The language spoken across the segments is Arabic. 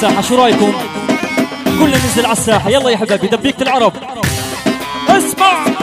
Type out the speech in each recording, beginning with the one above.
الساحة. شو رأيكم؟ كلنا ننزل على الساحة. يلا يا حبايبي دبيكة العرب. اسمع!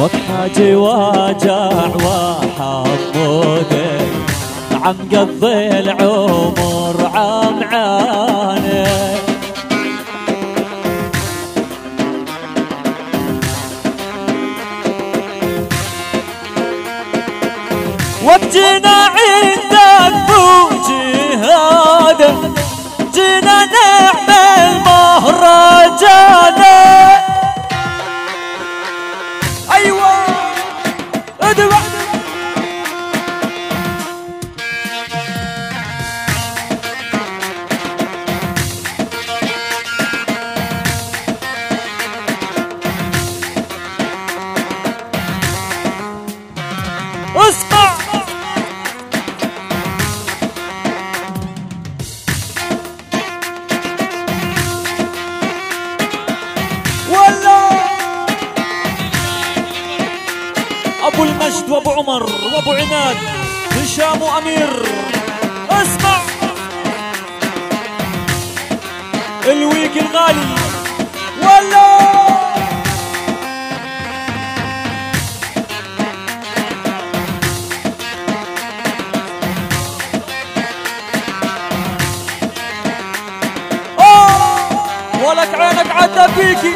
وبحاجي واجع وحموده عم قضي العمر عمعانه الغالي ولا ولك عينك عدى فيكي.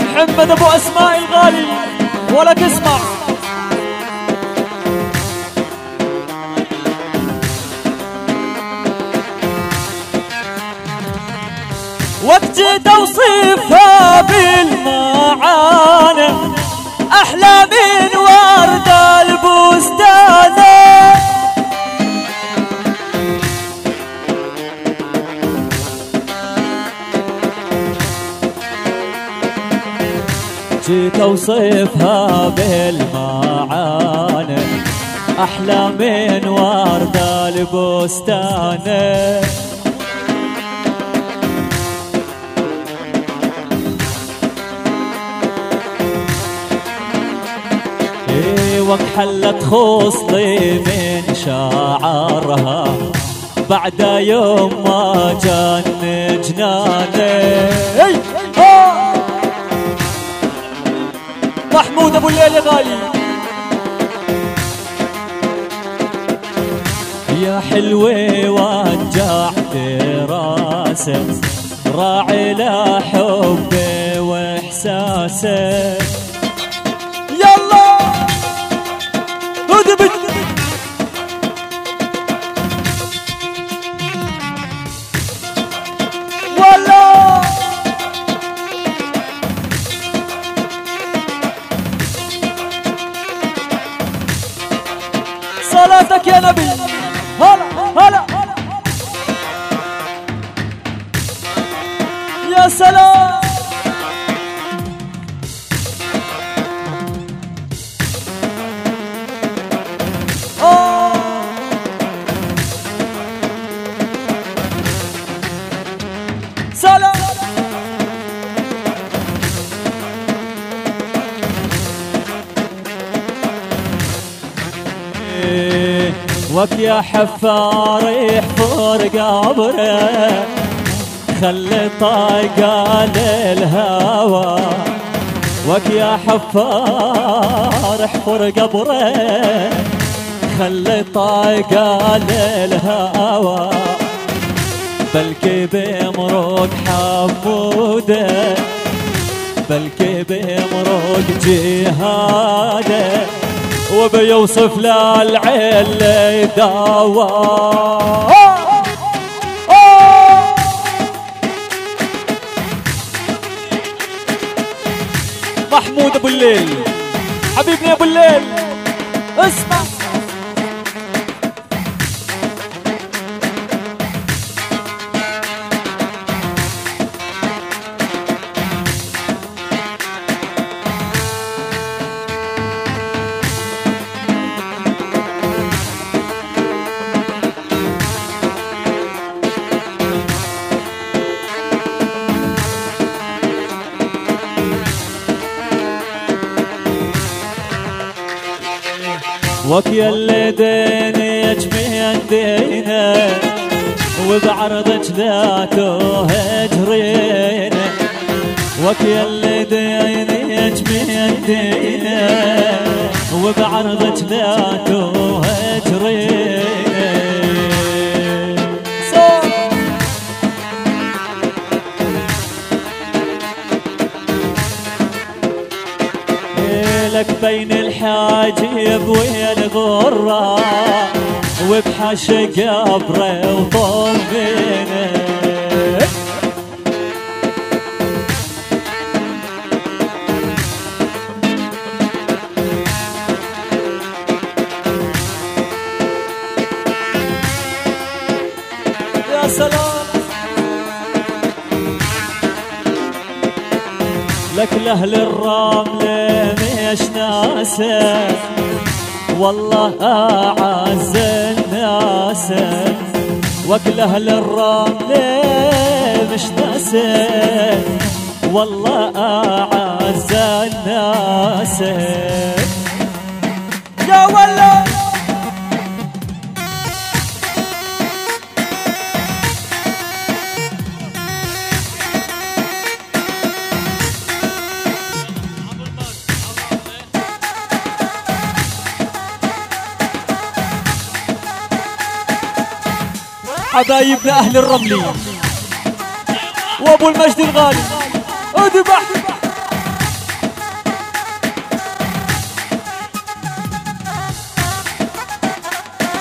محمد أبو أسماء الغالي. ولك اسمع. وقت توصيفها بالمعاني. أحلى من ورد البستان. جيت أوصفها بالمعاني. أحلى من ورد البستان. إيه وقت حلت خصلي من شعرها بعد يوم ما جن جناني. محمود أبو الليل غالي. يا حلوة وجعت راسه راعي لحبي واحساسه حفار يحفر قبره خلي طاقة للهوى. وك يا حفار احفر قبره خلي طاقة للهوى. بلكي بمرق حموده بلكي بمرق جهاده. وبيوصف للعين دواء محمود أبو الليل. حبيبنا أبو الليل. اسمع. وك يلي دينيك من دينا وبعرضك ذاته هجرينا. وك يلي دينيك من دينا وبعرضك ذاته هجرينا. وبحش قبره وطوفينه يا سلام. لك لأهل الرملة مش ناسه والله أعز الناس وكل أهل الرملة مش ناسه والله أعز الناس. يا ولد حبايبنا أهل الرملي. وأبو المجد الغالي. اذبح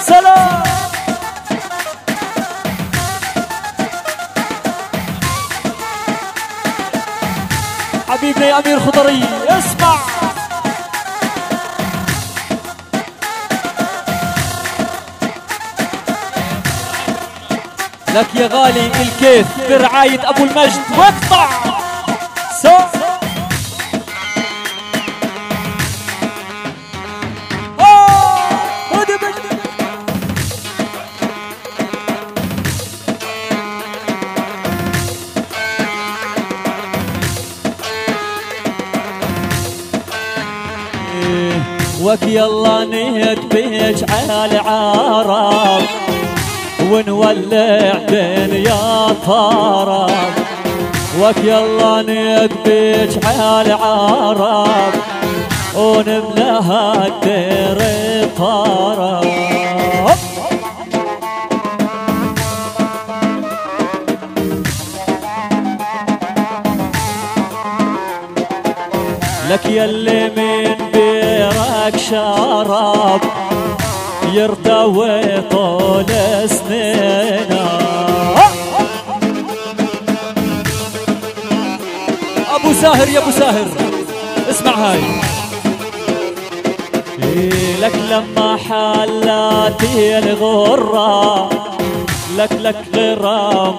سلام. حبيبنا يا أمير خضري اسمع. لك يا غالي الكيف برعاية أبو المجد. واقطع سو! وك يلا نهد بيج على العرب. ونولع دنيا طرب وك يلا ندبج على العرب ونملاها الدير طرب لك يلي من بيرك شراب يرتوي طول سنينا. أبو ساهر يا أبو ساهر اسمع هاي. لك لما حلاتي الغرة لك لك غرام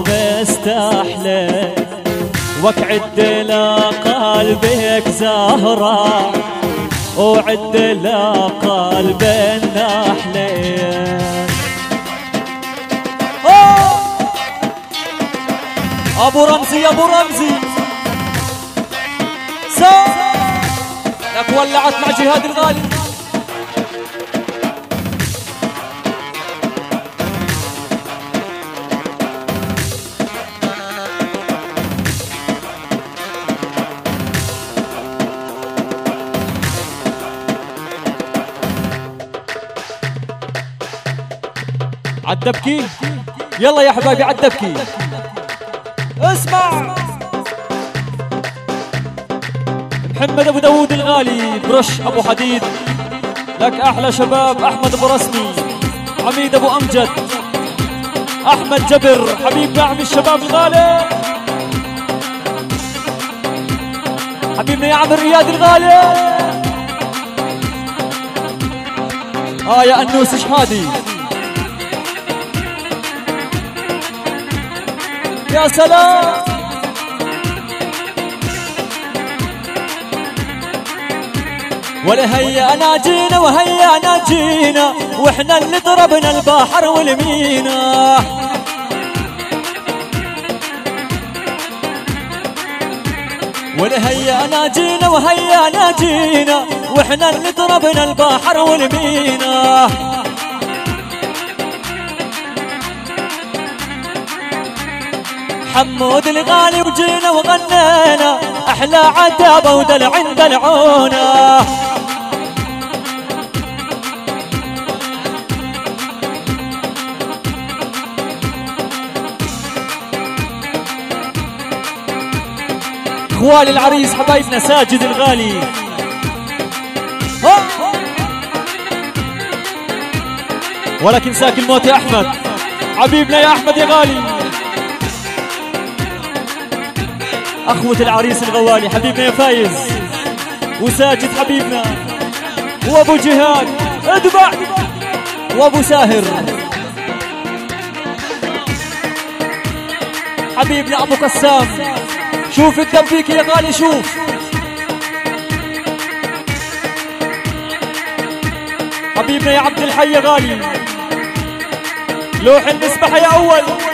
ومستحلى وكعد لقلبك زهرة وعد لقلب النحلين أبو رمزي أبو رمزي. سا لك ولعت مع جهاد الغالي. عالدبكي يلا يا حبايبي عالدبكي اسمع. محمد أبو داوود الغالي برش أبو حديد. لك أحلى شباب أحمد أبو رسمي. عميد أبو أمجد. أحمد جبر حبيب داعم الشباب الغالي. حبيبنا يا عمر رياض الغالي. آه يا أنوس شحادي يا سلام. ولهيا أنا جينا وهيا أنا جينا وإحنا اللي ضربنا البحر والمينا. ولهيا أنا جينا وهيا أنا جينا وإحنا اللي ضربنا البحر والمينا. حمود الغالي وجينا وغنينا أحلى عتابه ودلع دلعونا. اخوال العريس حبايبنا ساجد الغالي. ولكن ساكن موت يا أحمد. حبيبنا يا أحمد يا غالي. أخوة العريس الغوالي حبيبنا يا فايز. وساجد حبيبنا. وأبو جهاد ادبع وأبو ساهر. حبيبنا أبو قسام. شوف الدبيك يا غالي شوف. حبيبنا يا عبد الحي يا غالي. لوح المسبح يا أول.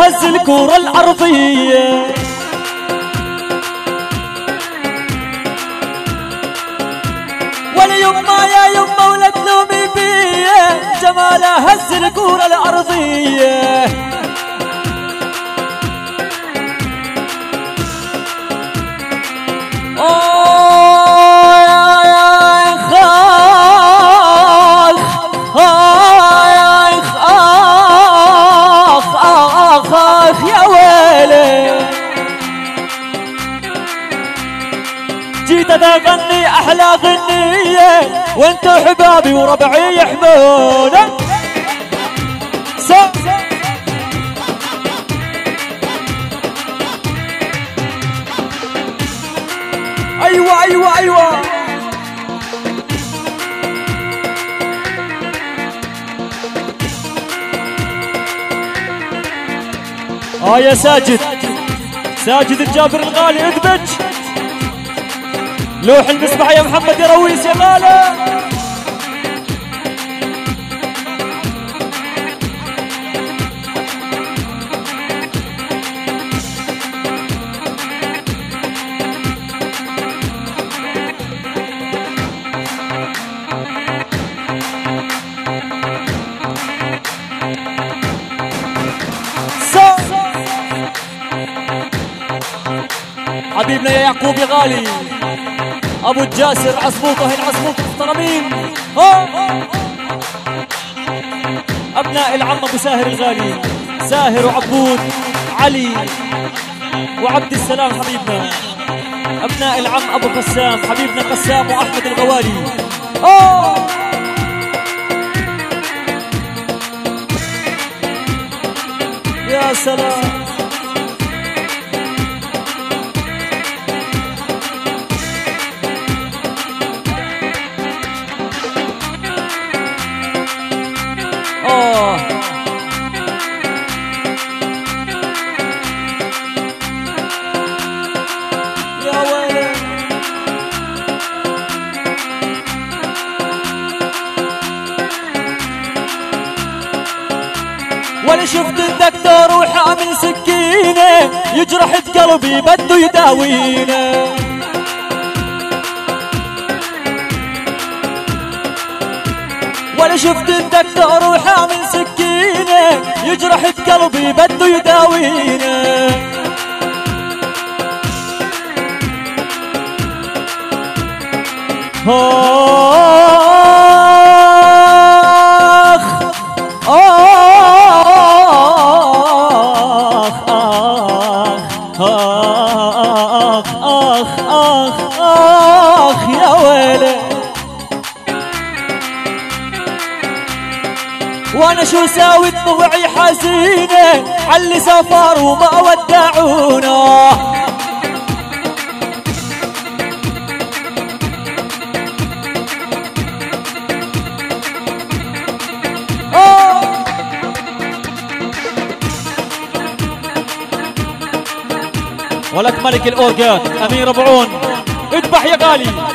هز الكورة الأرضية. ولا يما يا يما ولا تلومي بيا جمالها هز الكورة الأرضية. اغني أحلى غنية وانتو حبابي وربعي يحمونا سو أيوه أيوه أيوه. آه يا ساجد ساجد الجابر الغالي اذبج لوح المسبح يا محمد يا رويس يا غالي حبيبنا يا يعقوب يا غالي. أبو الجاسر عصبوطه هين عصبوطه محترمين أبناء العم أبو ساهر الغالي ساهر وعبود علي وعبد السلام حبيبنا. أبناء العم أبو قسام حبيبنا قسام وأحمد الغوالي. يا سلام! وأنا شفت الدكتور وحامل سكينة يجرح قلبي بده يداوينة. وأنا شفت الدكتور وحامل سكينة يجرح قلبي بده يداوينة. آخ وأنا شو ساوي طوعي حزينة علي سفر وما ودعونا. آه. ولك ملك الاورجات أمير ابو عون اذبح يا غالي.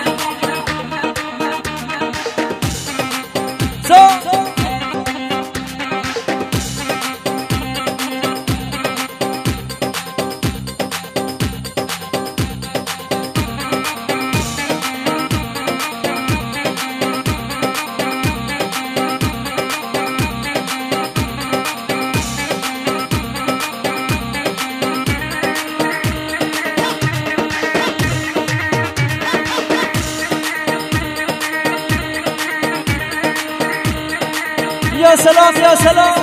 يا سلام يا سلام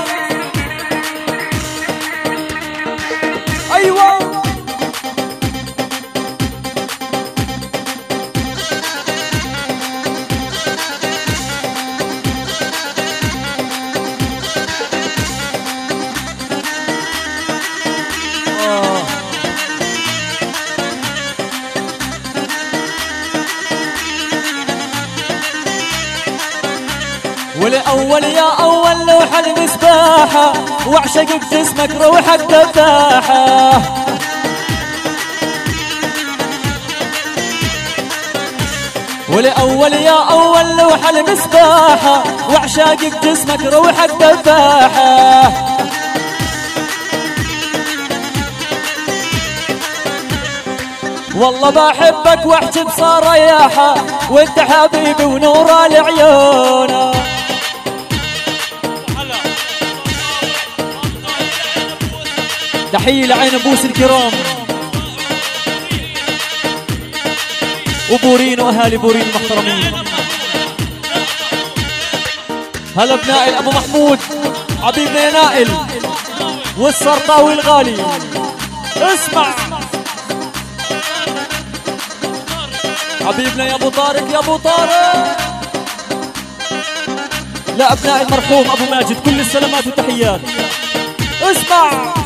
آه. ولأول يا لوحة المسباحة وعشق بجسمك روحك تفاحة ولأول يا أول لوحة المسباحة وعشاق بجسمك روحك تفاحة والله بحبك واحجب رياحة وانت حبيبي ونور العيون. تحية لعين أبوس الكرام. وبورين وأهالي بورين المحترمين هلا بنائل ابو محمود حبيبنا يا نائل والسرطاوي الغالي. اسمع. حبيبنا يا أبو طارق يا أبو طارق. لابناء المرحوم أبو ماجد كل السلامات والتحيات. اسمع.